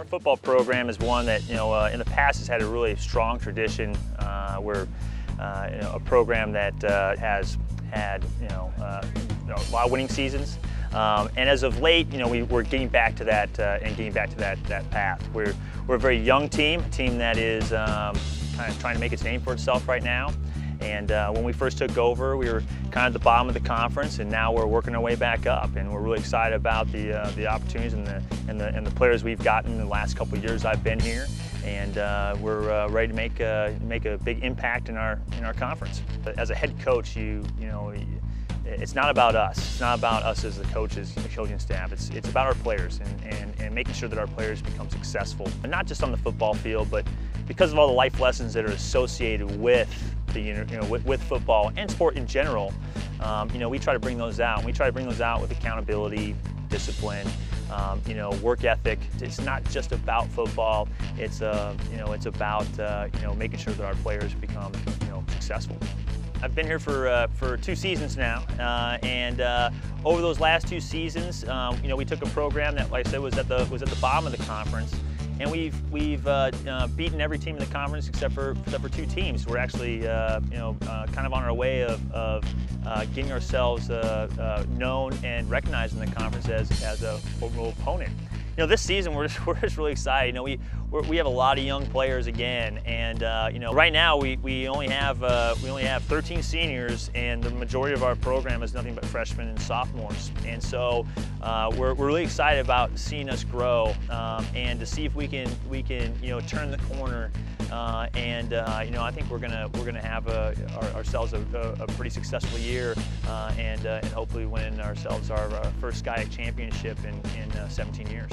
Our football program is one that, you know, uh, in the past has had a really strong tradition. Uh, we're uh, you know, a program that uh, has had, you know, uh, a lot of winning seasons. Um, and as of late, you know, we, are getting back to that uh, and getting back to that, that path. We're, we're a very young team, a team that is um, kind of trying to make its name for itself right now. And uh, when we first took over, we were kind of at the bottom of the conference, and now we're working our way back up. And we're really excited about the uh, the opportunities and the, and the and the players we've gotten in the last couple of years I've been here. And uh, we're uh, ready to make make a big impact in our in our conference. As a head coach, you you know. It's not about us. It's not about us as the coaches, the coaching staff. It's, it's about our players and, and, and making sure that our players become successful. And not just on the football field, but because of all the life lessons that are associated with the you know with, with football and sport in general, um, you know we try to bring those out. We try to bring those out with accountability, discipline, um, you know work ethic. It's not just about football. It's uh, you know it's about uh, you know making sure that our players become you know successful. I've been here for uh, for two seasons now, uh, and uh, over those last two seasons, um, you know, we took a program that, like I said, was at the was at the bottom of the conference, and we've we've uh, uh, beaten every team in the conference except for except for two teams. We're actually uh, you know uh, kind of on our way of, of uh, getting ourselves uh, known and recognized in the conference as as a formidable opponent you know, this season we're just, we're just really excited. You know, we we have a lot of young players again, and uh, you know, right now we, we only have uh, we only have 13 seniors, and the majority of our program is nothing but freshmen and sophomores. And so uh, we're, we're really excited about seeing us grow um, and to see if we can we can you know turn the corner. Uh, and uh, you know, I think we're gonna we're gonna have a, our, ourselves a, a, pretty successful year, uh, and and hopefully win ourselves our, our first SCIAC championship in in 17 years.